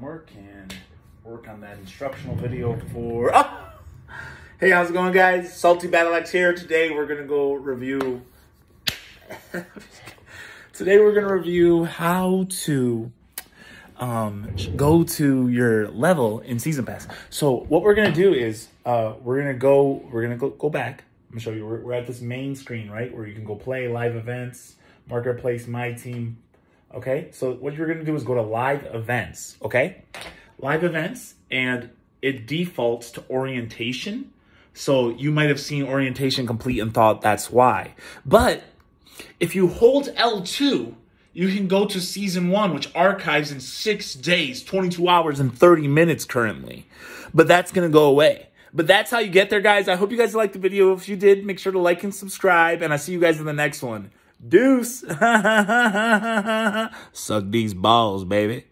work and work on that instructional video for. Oh! Hey, how's it going, guys? SaltyBattleAxe here. Today we're gonna go review. Today we're gonna review how to um, go to your level in Season Pass. So what we're gonna do is uh, we're gonna go we're gonna go, go back. I'm gonna show you. We're, we're at this main screen, right, where you can go play live events, marketplace, my team. Okay, so what you're gonna do is go to live events. Okay, live events, and it defaults to orientation. So you might have seen orientation complete and thought that's why. But if you hold L2, you can go to season one, which archives in six days, 22 hours, and 30 minutes currently. But that's to go away. But that's how you get there, guys. I hope you guys liked the video. If you did, make sure to like and subscribe. And I'll see you guys in the next one. Deuce. Suck these balls, baby.